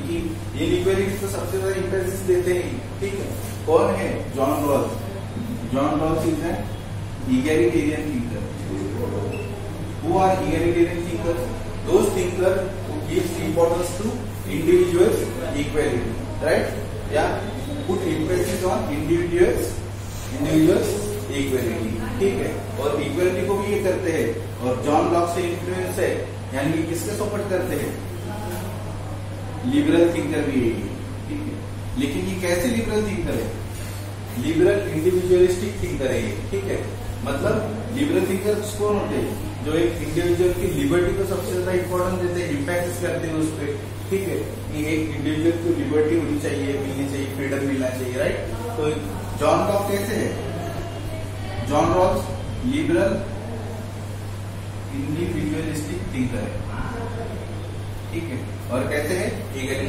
क्योंकि ये इक्वेरिंग तो सबसे ज़्यादा इंटरेस्ट देते हैं, ठीक है? कौन है जॉन रॉल जॉन रॉल चीज़ है इगेरिंग थिंकर वो आर इगेरिंग थिंकर दो थिंकर वो gives importance to individual इक्वेरिंग right या good emphasis on individuals individuals equality ठीक है? और इक्वेलिटी को भी ये करते हैं। और जॉन लॉक से इंफ्लुएंस है, यानी किसके सपोर्ट करते हैं? लिबरल थिंकर भी है ठीक है? लेकिन ये कैसे लिबरल थिंकर है? लिबरल इंडिविजुअलिस्टिक थिंकर है ठीक है? मतलब लिबरल थिंकर कौन होते हैं? जो एक इंडिविजुअल की लिबर्टी को सबसे ज़्यादा इंपॉर्टेंस देते हैं इम्पैक्ट करते हैं उस पर ठीक है? कि एक इंडिविजुअल को लिबर्टी होनी चाहिए, मिलनी चाहिए फ्रीडम मिलना चाहिए राइट तो जॉन रॉक कैसे है? John Rawls liberal individualistic thinker है। ठीक है? और कैसे है थिंकर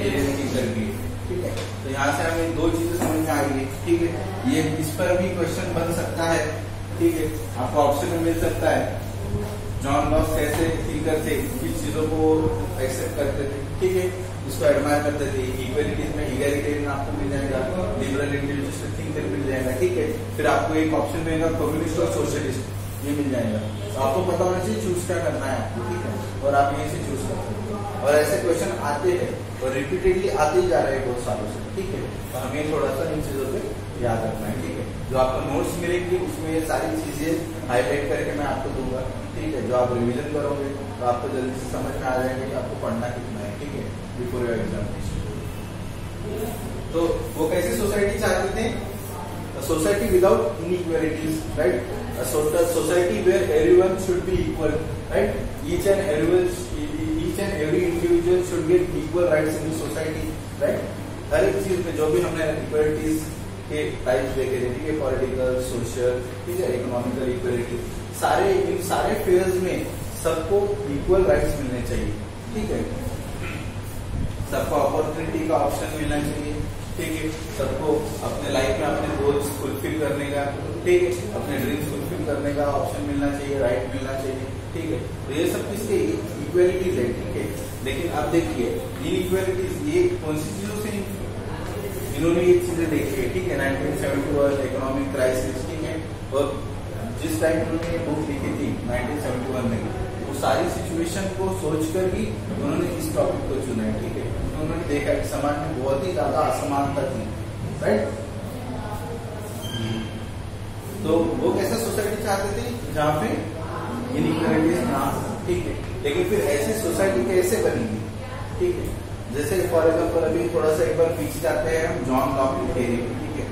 भी है ठीक है? तो यहाँ से हमें दो चीज़ें समझ में आ गई ठीक है? ये इस पर भी क्वेश्चन बन सकता है। ठीक है? आपको ऑप्शन मिल सकता है। जॉन लॉस कैसे थिंकर थे किस चीज़ों को एक्सेप्ट करते थे। ठीक है? इसको एडमायर करते थे। इक्वलिटीज में इगलिटेरियन आपको मिल जाएगा। लिबरल इंडिविजुअलिस्ट थिंकर मिल जाएगा। ठीक है? फिर आपको एक ऑप्शन मिलेगा कम्युनिस्ट और सोशलिस्ट ये मिल जाएगा। तो आपको पता होना चाहिए चूज़ क्या करना है आपको। ठीक है? और आप यहीं से चूज़ हैं और ऐसे क्वेश्चन आते हैं और रिपीटेडली आते ही जा रहे हैं बहुत सालों से, ठीक है? तो हमें थोड़ा सा इन चीज़ों पे याद रखना है, ठीक है? जो आपको नोट्स मिलेंगी, उसमें ये सारी चीज़ें हाईलाइट करके मैं आपको दूँगा, ठीक है? जो आप रिविजन करोगे तो आपको जल्दी से समझ में आ जाएगा कि आपको पढ़ना कितना है, ठीक है? बिफोर योर एग्जामिनेशन तो वो कैसी सोसाइटी चाहते थे? Society without inequalities right society where everyone should be equal right each and every individual should get equal rights in society right हर एक चीज़ में जो भी हमने इक्वलिटीज के टाइप्स देखे थे ठीक है पॉलिटिकल सोशल ठीक है इकोनॉमिकल इक्वलिटी सारे, इन सारे फेयर्स में सबको इक्वल राइट्स मिलने चाहिए, ठीक है? सबको अपॉर्चुनिटी का ऑप्शन मिलना चाहिए, ठीक है? सबको अपने लाइफ में अपने गोल्स फुलफिल करने का, ठीक है? अपने ड्रीम्स फुलफिल करने का ऑप्शन मिलना चाहिए राइट मिलना चाहिए, ठीक है? तो ये सब किसके इक्वेलिटीज है, ठीक है? लेकिन अब देखिए इन इक्वेलिटीज ये कौन सी चीज़ों से इन्होंने ये चीज़ें देखी है, ठीक है? Nineteen seventy one economic crisis ठीक है? और जिस टाइम उन्होंने ये बुक लिखी थी 1971 में, वो सारी सिचुएशन को सोचकर ही उन्होंने इस टॉपिक को चुना है, ठीक है? उन्होंने देखा कि समाज में बहुत ही ज़्यादा असमानता थी राइट तो वो कैसा सोसाइटी चाहते थे? जहाँ पे इनइक्वालिटीज ना ठीक है। लेकिन फिर ऐसी सोसाइटी कैसे बनेगी? ठीक है। जैसे फॉर एग्ज़ाम्पल अभी थोड़ा सा एक बार पीछे जाते हैं हम जॉन लॉक की ठीक है।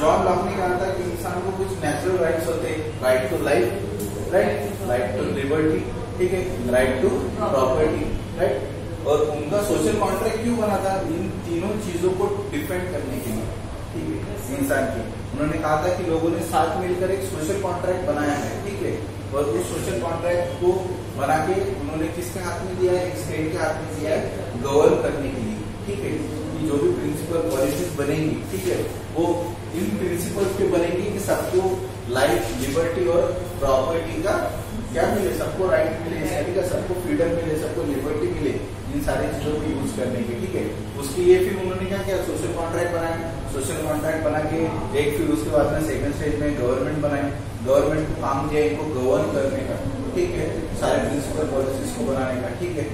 जॉन लॉक ने कहा था कि इंसान को कुछ नेचुरल राइट्स होते हैं right to life right right to liberty ठीक है राइट टू प्रॉपर्टी राइट और उनका सोशल कॉन्ट्रैक्ट क्यों बना था? इन तीनों चीज़ों को डिफेंड करने के लिए, ठीक है, इंसान की उन्होंने कहा था कि लोगों ने साथ मिलकर एक सोशल कॉन्ट्रैक्ट बनाया है, ठीक है। और उस सोशल कॉन्ट्रैक्ट को बना के उन्होंने किसके हाथ में दिया है? स्टेट के हाथ में दिया है गवर्न करने के लिए। ठीक है? कि जो भी प्रिंसिपल पॉलिसीज़ बनेंगी, ठीक है? वो इन प्रिंसिपल्स पे बनेंगी कि सबको लाइफ लिबर्टी और प्रॉपर्टी का क्या मिले? सबको राइट मिले का सबको फ्रीडम मिले, सबको लिबर्टी मिले इन सारी चीज़ों को यूज़ करने के, ठीक है? उसके लिए फिर उन्होंने क्या किया? सोशल कॉन्ट्रैक्ट बनाया। सोशल कॉन्ट्रैक्ट बना के एक फिर उसके बाद में सेकंड स्टेज में गवर्नमेंट बनाए गवर्नमेंट काम दिया इनको गवर्न करने का। ठीक है, सारे प्रिंसिपल पॉलिसीज़ को बनाने का, ठीक है।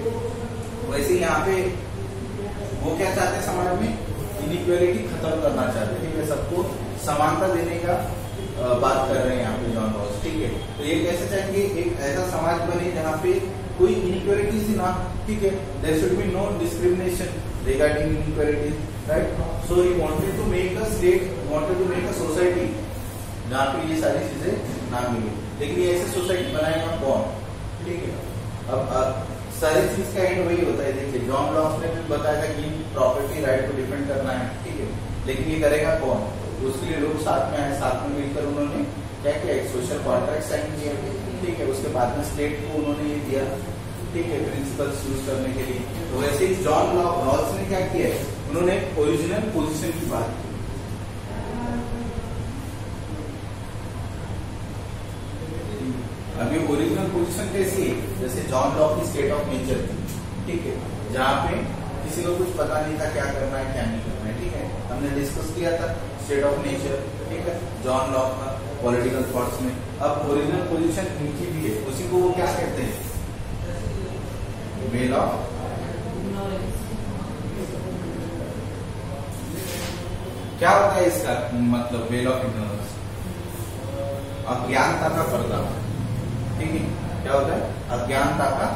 वैसे यहाँ पे वो क्या चाहते हैं समाज में? इनइक्वालिटी खत्म करना चाहते हैं, ठीक है। सबको समानता देने का बात कर रहे हैं यहाँ पे जॉन रॉस ठीक है। तो ये कैसे चाहेंगे? एक ऐसा समाज बने जहाँ पे कोई इनइक्वालिटीज ना, ठीक है। There should be no discrimination regarding inequalities right so he wanted to make a state wanted to make a society जहाँ पे ये सारी चीज़ें ना मिले। लेकिन ये ऐसी सोसाइटी बनाएगा कौन? ठीक है। अब, सारी चीज़ का एंड वही होता है। देखिए जॉन लॉस ने भी बताया था कि प्रॉपर्टी राइट को डिफेंड करना है। ठीक है। लेकिन ये करेगा कौन? उसके लिए लोग साथ में आए साथ में मिलकर उन्होंने क्या किया एक सोशल कॉन्ट्रैक्ट साइन किया। ठीक है। उसके बाद में स्टेट को उन्होंने ये दिया। ठीक है प्रिंसिपल्स यूज़ करने के लिए। तो वैसे ही जॉन लॉस ने क्या किया है? उन्होंने ओरिजिनल पोजिशन की बात की अभी ओरिजिनल पोजीशन कैसी है? जैसे जॉन लॉ की स्टेट ऑफ़ नेचर थी। ठीक है? जहाँ पे किसी को कुछ पता नहीं था क्या करना है, क्या नहीं करना है। ठीक है? हमने डिस्कस किया था स्टेट ऑफ़ नेचर ठीक है? जॉन लॉ का पॉलिटिकल थॉट्स में। अब ओरिजिनल पोजीशन इनकी भी है। उसी को वो क्या कहते हैं? वेल ऑफ़ क्या होता है इसका मतलब? वेल ऑफ़ इग्नोरेंस अज्ञानता का पर्दा। ठीक है क्या होता है? अज्ञानता का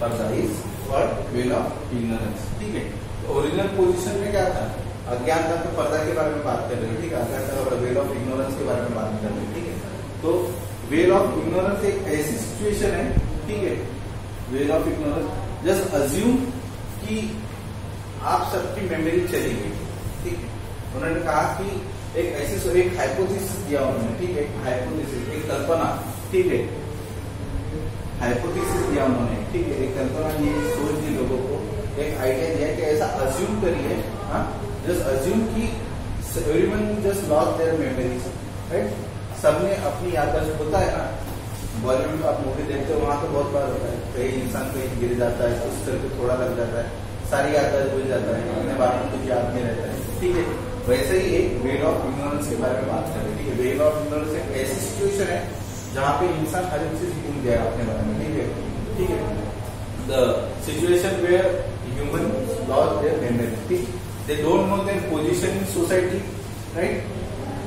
पर्दा is word veil of ignorance ठीक है? तो ओरिजिनल पोजीशन में क्या था? अज्ञानता के पर्दा के बारे में बात कर रहे हैं, ठीक है? अज्ञानता का वेल ऑफ़ इग्नोरेंस के बारे में बात कर रहे हैं, ठीक है? तो वेल ऑफ़ इग्नोरेंस एक ऐसी सिचुएशन है, ठीक है? Veil of ignorance just assume कि आप सबकी मेमोरी चली गई, ठीक है? उन्होंने कहा कि एक ऐसी, एक हाइपोथेसिस दिया उन्होंने, ठीक है? हाइपोथेसिस एक कल्पना, ठीक है? हाइपोथेसिस दिया उन्होंने। ठीक है, एक कल्पना दी सोच दी लोगों को एक आइडिया दिया कि ऐसा अज्यूम करिए जस्ट अज्यूम की everyone just loss their memories right सबने अपनी याददाश्त होता है ना बॉलीवुड आप मूवी देखते हो, वहाँ तो बहुत बार होता है कहीं इंसान कहीं गिर जाता है, उस तरह थोड़ा लग जाता है, सारी याददाश्त भूल जाता है, अपने बारे में कुछ याद नहीं रहता है। ठीक है, वैसे ही एक वेल ऑफ़ इग्नोरेंस के बारे में बात करें ठीक है वेल ऑफ़ इग्नोरेंस एक ऐसी सिचुएशन है जहाँ पे इंसान हर एक चीज़ भूल गया अपने बारे में ठीक है? ठीक है? The situation where human loss their memory ठीक? They don't know their position in society right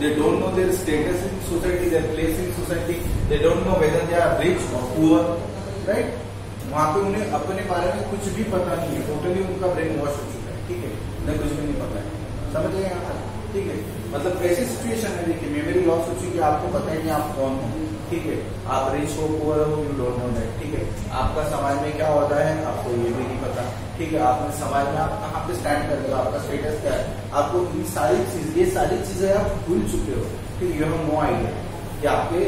they don't know their status in society, their place in society, they don't know whether they are rich or poor, right? वहाँ पे उन्हें अपने बारे में कुछ भी पता नहीं है। टोटली उनका ब्रेन वॉश हो चुका है ठीक है? उन्हें कुछ भी नहीं पता है। समझ गए यहाँ ठीक है? मतलब कैसी सिचुएशन है देखिए मेमोरी लॉस हो चुकी है आपको पता ही नहीं आप कौन हो। ठीक है? आप रिच हो पुअर हो यू डोंट नो दैट ठीक है? आपका समाज में क्या होता है? आपको ये भी नहीं पता, ठीक है? आपने समाज में आप कहाँ पे स्टैंड करते हो? आपका स्टेटस क्या है? आपको इन सारी चीज़, ये सारी चीज़ें आप भूल चुके हो, ठीक यू हैव नो आइडिया कि आपके,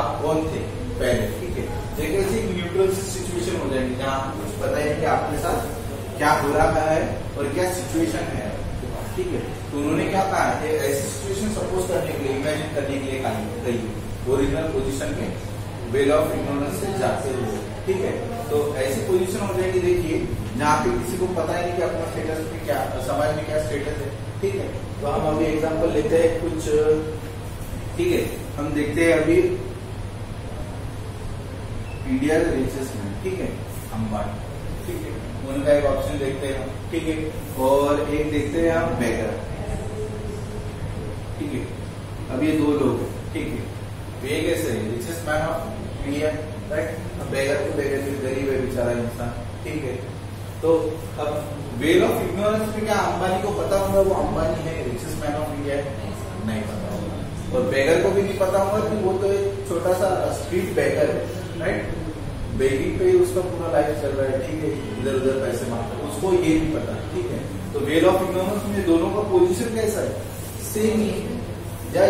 आप कौन थे पहले, ठीक है? एक ऐसी न्यूट्रल सिचुएशन हो जाएगी जहाँ आपको कुछ पता है कि आपके साथ क्या हो रहा है और क्या सिचुएशन है ठीक है? तो उन्होंने क्या कहा ऐसी सिचुएशन सपोज़ करने के लिए इमेजिन करने के लिए कही ओरिजिनल पोजिशन में वेल ऑफ़ इग्नोरेंस से जाते हुए, ठीक है? तो ऐसी पोजीशन हो जाएगी, देखिए जहाँ पे किसी को पता ही नहीं कि अपना स्टेटस में क्या, समाज में क्या स्टेटस है, ठीक है? तो हम अभी एग्ज़ाम्पल लेते हैं कुछ, ठीक है? हम देखते हैं अभी इंडिया रिचेस्ट मैन ठीक है? अंबानी ठीक है? उनका एक ऑप्शन देखते हैं ठीक है? और एक देखते हैं हम बेगर ठीक है? अब ये दो लोग ठीक है? वे कैसे richest man of India right अब बेगर को बेगर गरीब है बेचारा इंसान ठीक है. तो अब वेल ऑफ़ इग्नोरेंस में क्या अंबानी को पता होगा? वो अंबानी है रिचेस्ट मैन ऑफ़ इंडिया नहीं पता होगा. और बेगर को भी नहीं पता होगा कि वो तो एक छोटा सा स्ट्रीट बेगर है राइट बेगिंग पे उसका पूरा लाइफ चल रहा है, ठीक है? इधर उधर पैसे माँगता है, उसको ये नहीं पता, ठीक है? तो वेल ऑफ़ इकोनॉमिक्स में दोनों का पोजीशन कैसा है? सेम ही। या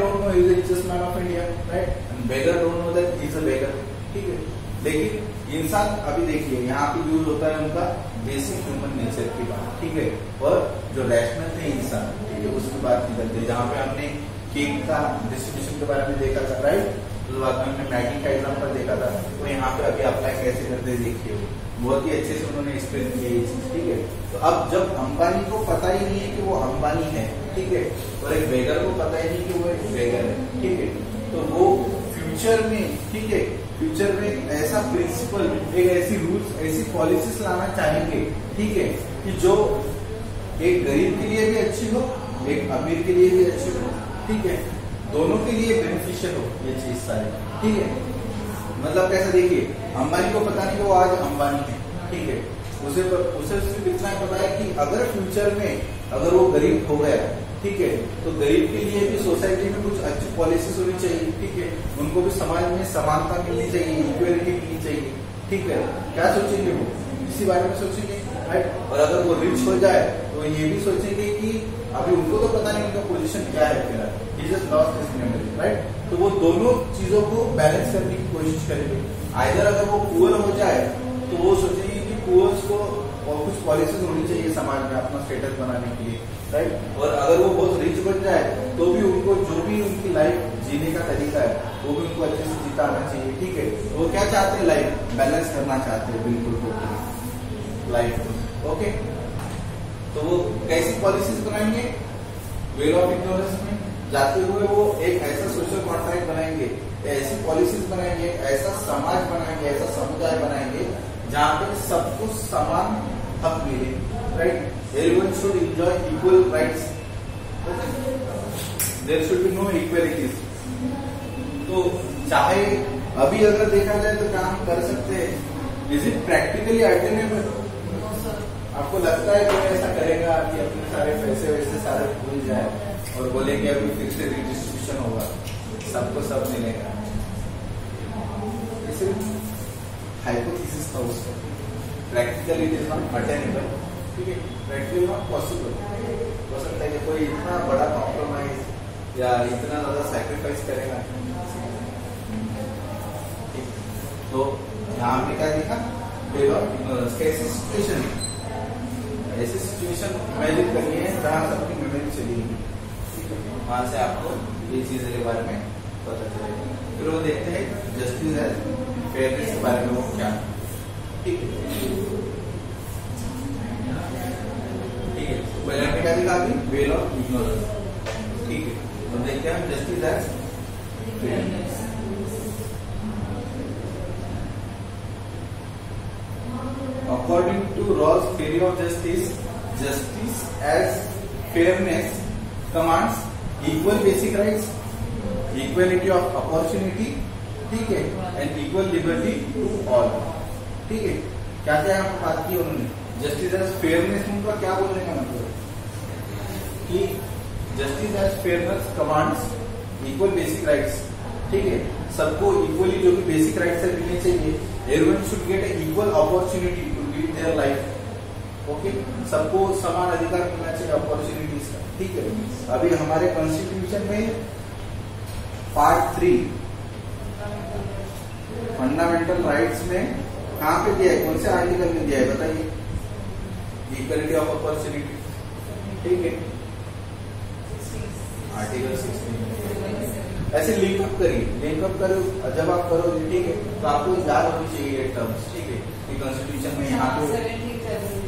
don't know he is a richest man of India, right? And beggar don't know that he is a beggar. ठीक है? लेकिन इंसान अभी देखिए यहाँ पे यूज़ होता है उनका बेसिक ह्यूमन नेचर की बात ठीक है? और जो रैशनल थे इंसान ठीक है? उसकी बात निकलती है। जहाँ पे हमने केक का डिस्ट्रीब्यूशन के बारे में देखा था राइट हमने मैगी का एग्ज़ाम्पल देखा था तो यहाँ पे अभी अप्लाई कैसे करते देखिए। बहुत ही अच्छे से उन्होंने एक्सप्लेन किया ये चीज़, ठीक है? तो अब जब अंबानी को पता ही नहीं है कि वो अंबानी है, ठीक है? और एक बेगर को पता ही नहीं कि वो एक बेगर है, ठीक है? तो वो फ्यूचर में, ठीक है? फ्यूचर में ऐसा प्रिंसिपल एक ऐसी रूल्स ऐसी पॉलिसीज़ लाना चाहेंगे, ठीक है? कि जो एक गरीब के लिए भी अच्छी हो, एक अमीर के लिए भी अच्छी हो, ठीक है? दोनों के लिए बेनिफिशियल हो ये चीज़ सारी। ठीक है? मतलब कैसे देखिए अंबानी को पता नहीं वो आज अंबानी है। ठीक है? उसे पर, उसे सिर्फ़ इतना पता है कि अगर फ्यूचर में अगर वो गरीब हो गया ठीक है तो गरीब के लिए भी सोसाइटी में कुछ अच्छी पॉलिसीज़ होनी चाहिए ठीक है? उनको भी समाज में समानता मिलनी चाहिए इक्वेलिटी मिलनी चाहिए ठीक है? क्या सोचेंगे वो? इसी बारे में सोचेंगे राइट और अगर वो रिच हो जाए तो वो ये भी सोचेंगे कि अभी उनको तो पता नहीं उनका पोजीशन क्या है he just lost this memory right तो वो दोनों चीज़ों को बैलेंस करने की कोशिश करेंगे। आइधर अगर वो पुअर हो जाए तो वो सोचेंगे कि पुअर्स को और कुछ पॉलिसीज़ होनी चाहिए समाज में अपना स्टेटस बनाने के लिए राइट और अगर वो बहुत रिच बन जाए तो भी उनको जो भी उनकी लाइफ जीने का तरीका है, वो भी उनको अच्छे से जीता आना चाहिए, ठीक है? वो क्या चाहते हैं लाइफ बैलेंस करना चाहते हैं, बिल्कुल लाइफ ओके तो वो कैसी पॉलिसीज़ बनाएँगे? वेल ऑफ़ इग्नोरेंस में जाते हुए वो एक ऐसा सोशल कॉन्ट्रैक्ट बनाएँगे, ऐसी पॉलिसीज़ बनाएँगे, ऐसा समाज बनाएँगे, ऐसा समुदाय बनाएँगे, जहाँ पे सबको समान हक मिले right everyone should enjoy equal rights there should be no equalities तो चाहे अभी अगर देखा जाए तो काम कर सकते हैं? इज़ इट प्रैक्टिकली अल्टरनेबल आपको लगता है कोई ऐसा करेगा कि अपने सारे पैसे वैसे सारे भूल जाए और बोलेंगे अभी फिक्स रिडिस्ट्रीब्यूशन होगा? सबको सब मिलेगा। था practically it is not attainable ठीक है प्रैक्टिकली नॉट पॉसिबल हो सकता है कि कोई इतना बड़ा कॉम्प्रोमाइज या इतना ज़्यादा सैक्रिफाइस करेगा। तो यहाँ हमने क्या देखा? सिचुएशन ऐसी सिचुएशन इमेजिन करनी है जहाँ सबकी मेमोरी चली वहाँ से आपको ये चीज़ें के बारे में पता चलेगा। फिर वो देखते हैं जस्टिस है फेयरनेस के बारे में वो क्या। ठीक है? क्या देखा अभी वेल ऑफ़ इग्नोरेंस ठीक है? तो देखते हैं justice as According to Rawls' theory of justice, justice as fairness commands equal basic rights, equality of opportunity, ठीक है and equal liberty to all ठीक है क्या क्या पर बात की उन्होंने? जस्टिस एज फेयरनेस उनका क्या बोलने का मतलब? कि justice as fairness commands equal basic rights ठीक है सबको इक्वली जो भी बेसिक राइट्स है मिलने चाहिए everyone should get equal opportunity their life okay सबको समान अधिकार मिलना चाहिए अपॉर्चुनिटीज़ का। ठीक है? अभी हमारे कॉन्स्टिट्यूशन में पार्ट थ्री फंडामेंटल राइट्स में कहाँ पे दिया है? कौन से आर्टिकल में दिया है? बताइए। इक्वलिटी ऑफ़ अपॉर्चुनिटी ठीक है? आर्टिकल सिक्सटीन ऐसे लिंकअप करिए। लिंकअप करो, जब आप करोगे, ठीक है? तो आपको याद होनी चाहिए टर्म्स ठीक है? कि कॉन्स्टिट्यूशन में यहाँ पे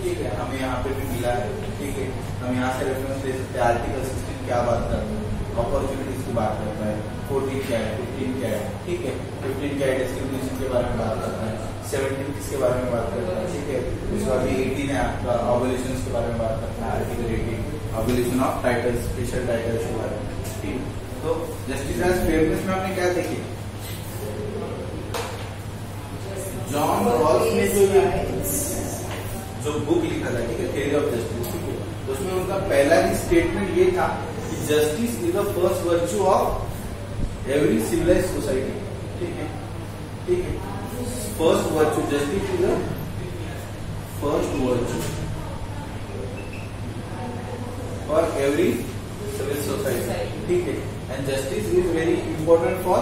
ठीक है हमें यहाँ पे भी मिला है ठीक है। हम यहाँ से रेफरेंस दे सकते हैं आर्टिकल सिक्सटीन क्या बात करता है। अपॉर्चुनिटीज़ की बात करता है। फोर्टीन क्या है फिफ्टीन क्या है ठीक है। फिफ्टीन क्या है डिस्क्रिमिनेशन के बारे में बात करता है। सेवनटीन किसके बारे में बात करता है ठीक है। उसके बाद एटीन है आपका ऑबोल्यूशन के बारे में बात करता है article eighteen abolition of title special titles के बारे में ठीक तो जस्टिस फेयरनेस में आपने क्या देखी? जॉन रॉल्स ने जो ये जो बुक लिखा था ठीक है थियरी ऑफ़ जस्टिस ठीक है। तो उसमें उनका पहला ही स्टेटमेंट ये था कि justice is the first virtue of every civilise society ठीक है? ठीक है? First virtue justice is the first virtue for every civil society ठीक है? And justice is very important for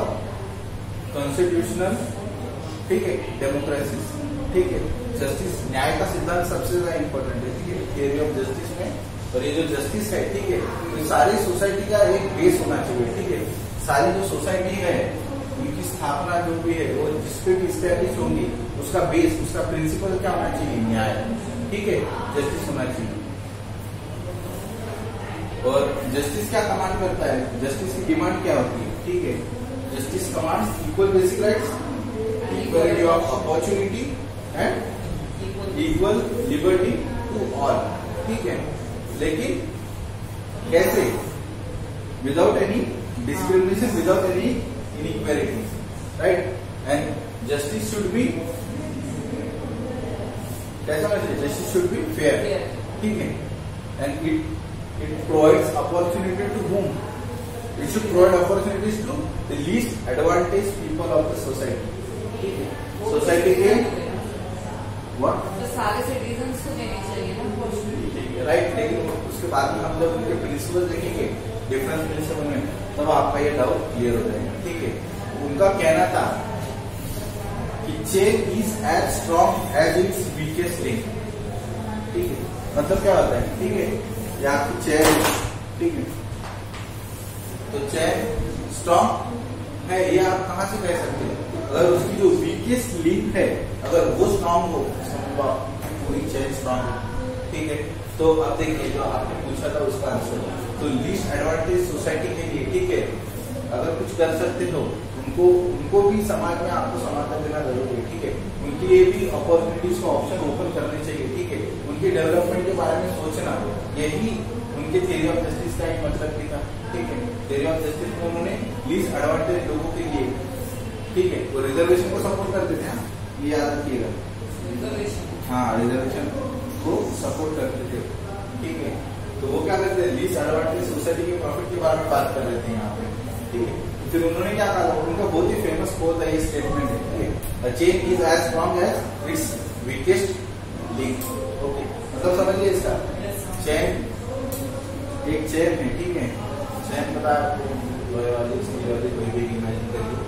constitutional ठीक है डेमोक्रेसी ठीक है जस्टिस न्याय का सिद्धांत सबसे ज़्यादा इंपॉर्टेंट है, ठीक है? थियरी ऑफ़ जस्टिस में, और ये जो जस्टिस है, ठीक है तो सारी सोसाइटी का एक बेस होना चाहिए, ठीक है? सारी जो सोसाइटी है, उनकी स्थापना जो भी है, वो जिसपे भी स्टैब्लिश होंगी, उसका बेस उसका प्रिंसिपल क्या होना चाहिए? न्याय. ठीक है जस्टिस होना चाहिए. और जस्टिस क्या कमांड करता है? जस्टिस की डिमांड क्या होती है? ठीक है justice command equal basic rights equality of opportunity and equal liberty to all ठीक है? लेकिन कैसे? Without any discrimination without any inequality right and justice should be कैसा होना चाहिए जस्टिस शुड बी फेयर ठीक है? And it it provides opportunity to whom it should provide opportunities to the least advantage people of the society society के what तो सारे citizens को देनी चाहिए ना राइट लेकिन उसके बाद में हम जब उनके प्रिंसिपल देखेंगे डिफरेंस प्रिंसिपल में तब आपका ये डाउट क्लियर हो जाएगा। ठीक है उनका कहना था कि chain is as strong as its weakest link ठीक है मतलब क्या होता है? ठीक है या आपकी चेन ठीक है। तो चेन स्ट्रॉन्ग है ये आप कहाँ से कह सकते हैं? अगर उसकी जो वीकेस्ट लिंक है, अगर वो स्ट्रॉन्ग हो पूरी चेन स्ट्रॉन्ग ठीक है? तो अब देखिए, जो आपने पूछा था उसका आंसर तो लीस्ट एडवांटेज सोसाइटी के लिए, ठीक है? अगर कुछ कर सकते हो, उनको उनको भी समाज में आपको समाधान देना ज़रूरी है, ठीक है? उनके लिए भी अपॉर्चुनिटीज़ का ऑप्शन ओपन करने चाहिए, ठीक है? उनके डेवलपमेंट के बारे में सोचना। यही उनके थियरी ऑफ़ जस्टिस का एक मतलब भी था, ठीक है? थियरी ऑफ़ जस्टिस में उन्होंने लीस्ट एडवांटेज लोगों के लिए ठीक है वो रिजर्वेशन को सपोर्ट करते थे ये याद रखिएगा। हाँ रिजर्वेशन को सपोर्ट करते थे ठीक है तो वो क्या करते हैं? लीस्ट एडवांटेज सोसाइटी के प्रॉफिट के बारे में बात कर रहे थे यहाँ पे। ठीक है फिर उन्होंने क्या कहा? उनका बहुत ही फ़ेमस कोट है ये स्टेटमेंट है। है chain is as strong as its weakest link okay मतलब समझिए इसका। चेन एक चेन है ठीक है। चेन पता है कोई भी इमेजिन करिए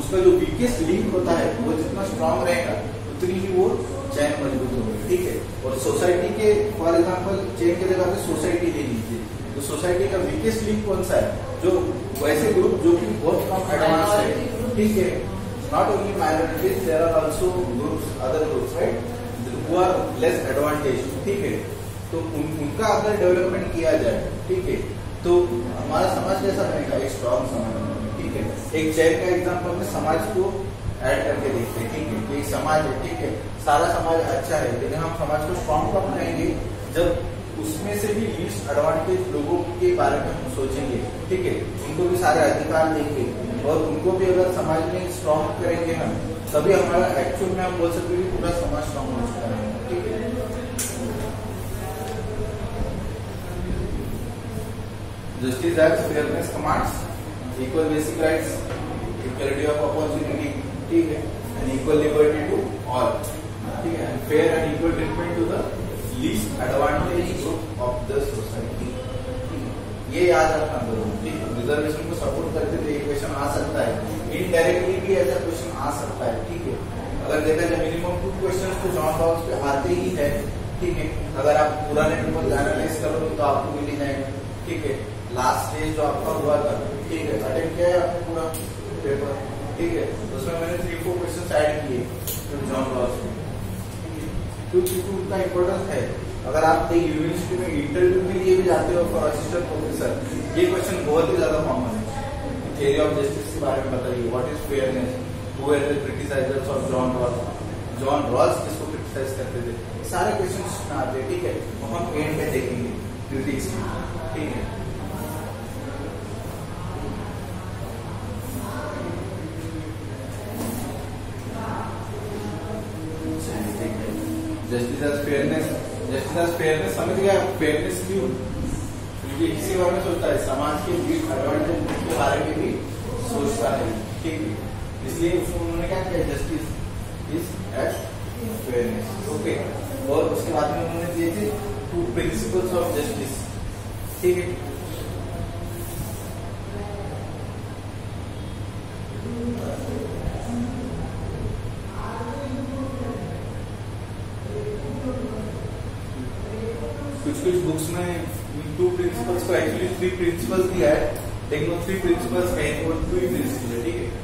उसका जो वीकेस्ट लिंक होता है वो जितना स्ट्रांग रहेगा उतनी ही वो चैन मज़बूत होगी ठीक है? और सोसाइटी के फॉर एग्ज़ाम्पल चैन के जगह पे सोसाइटी ले लीजिए। तो सोसाइटी का वीकेस्ट लिंक कौन सा है? जो वैसे ग्रुप जो कि बहुत कम एडवांस है ठीक है? Not only minorities there are also groups other groups right who are less advantage ठीक है? तो उन, उनका अगर डेवलपमेंट किया जाए ठीक है? तो हमारा समाज कैसा बनेगा एक स्ट्रॉन्ग समाज एक चैन का एग्ज़ाम्पल में समाज को ऐड करके देखते हैं ठीक है? एक समाज है ठीक है? सारा समाज अच्छा है लेकिन हम समाज को स्ट्रॉन्ग कब बनाएँगे? जब उसमें से भी लीस्ट एडवांटेज लोगों के बारे में हम सोचेंगे ठीक है? उनको भी सारे अधिकार देंगे और उनको भी अगर समाज में स्ट्रॉन्ग करेंगे हम तभी हमारा एक्चुअल में हम बोल सकते हैं पूरा समाज स्ट्रॉन्ग हो चुका है ठीक है? Justice acts, fairness commands, equal basic rights, equality of opportunity, ठीक है, and equal liberty to all, ठीक है, and fair and equal treatment to the least advantage group of the society ये याद रखना ज़रूरी रिजर्वेशन को सपोर्ट करते थे क्वेश्चन आ सकता है। इनडायरेक्टली भी ऐसा क्वेश्चन आ सकता है ठीक है? अगर देखा जाए मिनिमम टू क्वेश्चन तो जॉन बॉक्स पे आते ही है ठीक है? अगर आप पुराने पेपर एनालाइज करोगे तो आपको मिल जाएँगे ठीक है? लास्ट स्टेज जो आपका हुआ था। ठीक है अटेंड किया है आपने पूरा पेपर ठीक है उसमें मैंने थ्री फोर क्वेश्चन ऐड किए जॉन बॉक्स में क्योंकि उनका इम्पोर्टेंस है। अगर आप एक यूनिवर्सिटी में इंटरव्यू के लिए भी जाते हो फॉर असिस्टेंट प्रोफेसर ये क्वेश्चन बहुत ही ज़्यादा कॉमन है। थियरी ऑफ़ जस्टिस के बारे में बताइए what is fairness who are the criticisers of John Ross John Ross किसको क्रिटिसाइज करते थे? सारे क्वेश्चन आते हैं ठीक है? तो हम एंड में देखेंगे क्रिटिक्स ठीक है? फेयरनेस समझ गया फेयरनेस क्यों ये इसी बारे में सोचता है, समाज के बीच एडवांटेज के बारे में भी सोचता है, ठीक है? इसलिए उन्होंने क्या किया? Justice is at fairness okay और उसके बाद में उन्होंने दिए थे टू प्रिंसिपल्स ऑफ़ जस्टिस ठीक है? कुछ टू प्रिंसिपल्स को एक्चुअली थ्री प्रिंसिपल्स दिया है। लेकिन वो थ्री प्रिंसिपल्स है वो टू ही प्रिंसिपल है ठीक है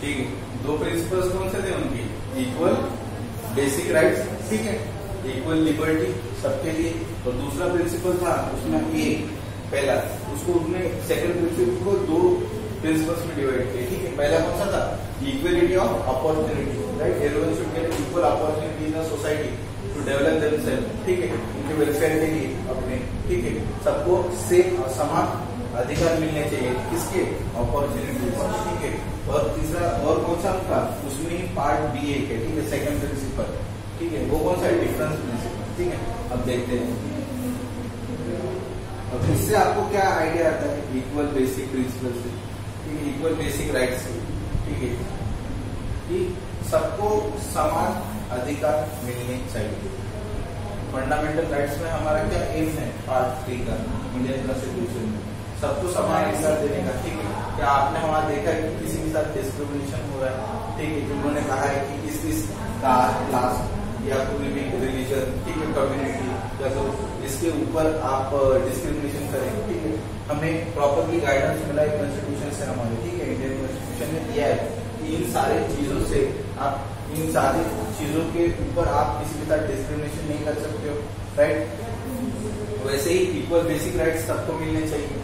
ठीक है दो प्रिंसिपल्स कौन से थे उनके इक्वल बेसिक राइट्स ठीक है? इक्वल लिबर्टी सबके लिए। और दूसरा प्रिंसिपल था, उसमें ए पहला, उसको उसने सेकंड प्रिंसिपल को दो प्रिंसिपल्स में डिवाइड किया, ठीक है? पहला कौन सा था? Equality of opportunity right everyone should get equal opportunity in the society to develop themselves ठीक है? उनके वेलफेयर के लिए, अपने, ठीक है? सबको सेम और समान अधिकार मिलने चाहिए, किसके? अपॉर्चुनिटीज़ ठीक है और तीसरा, और कौन सा उनका उसमें पार्ट बी एक है ठीक है? सेकंड प्रिंसिपल ठीक है? वो कौन सा डिफरेंस प्रिंसिपल ठीक है? अब देखते हैं। अब इससे आपको क्या आइडिया आता है? इक्वल बेसिक प्रिंसिपल से। ठीक है? इक्वल बेसिक राइट से। ठीक है? कि सबको समान अधिकार मिलने चाहिए। फंडामेंटल राइट्स में हमारा क्या एम है? पार्ट थ्री का। इंडियन कॉन्स्टिट्यूशन में सबको समान अधिकार देने का, ठीक है? क्या आपने वहाँ देखा है कि किसी के साथ डिस्क्रिमिनेशन हो रहा है? ठीक है, जिन्होंने कहा है कि इस इस कास्ट क्लास या कोई भी रिलीजन ठीक है कम्युनिटी या तो इसके ऊपर आप डिस्क्रिमिनेशन करेंगे, ठीक है? हमें प्रॉपरली गाइडेंस मिला है कॉन्स्टिट्यूशन से हमारे, ठीक है? इंडियन कॉन्स्टिट्यूशन ने दिया है कि इन सारे चीज़ों से आप, इन सारी चीज़ों के ऊपर आप किसी के साथ डिस्क्रिमिनेशन नहीं कर सकते हो राइट वैसे ही इक्वल बेसिक राइट सबको मिलने चाहिए।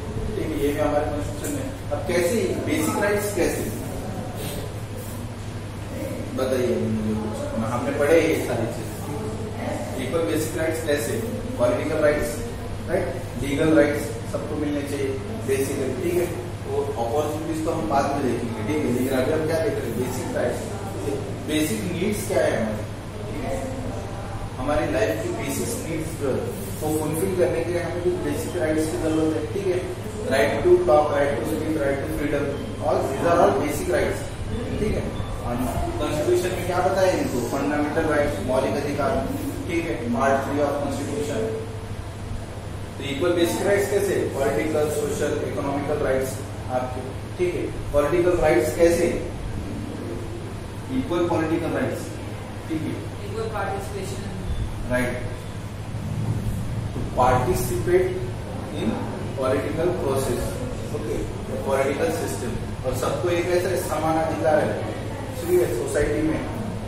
है ये भी हमारे कॉन्स्टिट्यूशन में अब कैसे बेसिक राइट्स कैसे? बताइए मुझे कुछ। हमने पढ़े ये सारी चीज़। इक्वल बेसिक राइट्स कैसे? Political rights right legal rights सबको मिलने चाहिए बेसिक ठीक है? वो अपॉर्चुनिटीज़ तो हम बाद में देखेंगे, ठीक है? लेकिन अगर हम क्या देख रहे हैं? बेसिक राइट्स बेसिक नीड्स क्या है हमारे? हमारी लाइफ की बेसिक नीड्स है, वो फुलफिल करने के लिए हमें कुछ बेसिक राइट्स की ज़रूरत है, ठीक है? Right to talk right to speak right to freedom all these are all basic rights ठीक है? कॉन्स्टिट्यूशन में क्या बताया इनको? फंडामेंटल राइट्स मौलिक अधिकार। ठीक है? पार्ट थ्री ऑफ़ कॉन्स्टिट्यूशन तो इक्वल बेसिक राइट्स कैसे? पॉलिटिकल सोशल इकोनॉमिकल राइट्स आपके। ठीक है? पॉलिटिकल राइट्स कैसे? इक्वल पॉलिटिकल राइट्स ठीक है? Equal participation right to participate in political process okay political system और सबको एक ऐसा समान अधिकार है। है सोसाइटी में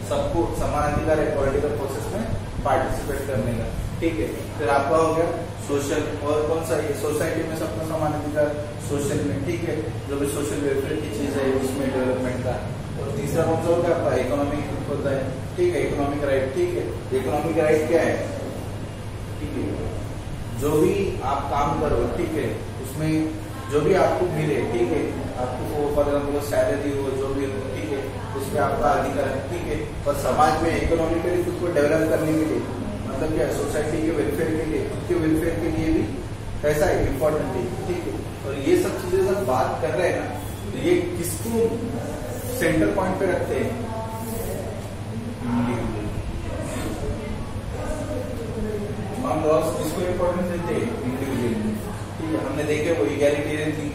सबको समान अधिकार है पॉलिटिकल प्रोसेस में पार्टिसिपेट करने का। ठीक है? फिर आपका हो गया सोशल और कौन सा ये सोसाइटी में सबको समान अधिकार? सोशल में। ठीक है? जो भी सोशल वेलफेयर की चीज़ है, उसमें डेवलपमेंट का। और तीसरा कौन सा होगा आपका इकोनॉमिक होता है। ठीक है? इकोनॉमिक राइट ठीक है? इकोनॉमिक राइट क्या है? ठीक है। जो भी आप काम करो, ठीक है, उसमें जो भी आपको मिले, ठीक है, आपको फॉर एग्ज़ाम्पल सैलरी हो, जो भी हो, ठीक है, उसमें आपका अधिकार है, ठीक है और समाज में इकोनॉमिकली खुद को डेवलप करने के लिए मतलब क्या सोसाइटी के वेलफेयर के लिए, खुद के वेलफेयर के लिए भी ऐसा है इम्पोर्टेंट है, ठीक है, और ये सब चीज़ें जब बात कर रहे हैं ना तो ये किसको सेंटर पॉइंट पे रखते हैं? हम लॉस किसको इम्पोर्टेंस देते हैं इंडिविजुअल ठीक है हमने देखे वो इगेलिटेरियन थिंक